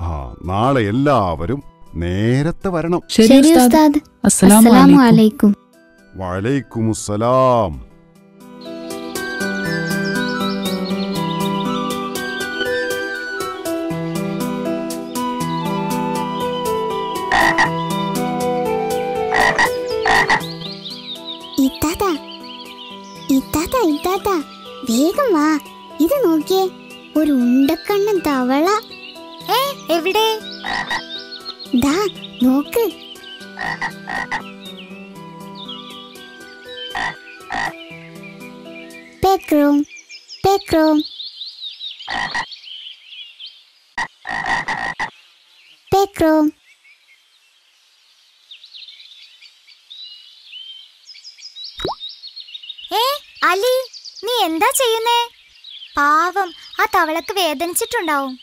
ആ നാളെ എല്ലാവരും നേരത്തെ വരണം. ശരി ശരി ഉസ്താദ്. അസ്സലാമു അലൈക്കും. അലൈക്കും. വലൈക്കുമുസ്സലാം. ഇത്താത്ത. ഇത്താത്ത ഇത്താത്ത. വേഗം വാ. ഇത് നോക്കിയേ. ഒരു ഉണ്ടക്കണ്ണൻ തവള. എവിടെ? ദാ നോക്ക്. പേക്രോം പേക്രോം പേക്രോം ഏ അലി നീ എന്താ ചെയ്യുന്നേ? പാവം ആ തവളക്ക് വേദനിച്ചിട്ടുണ്ടാവും.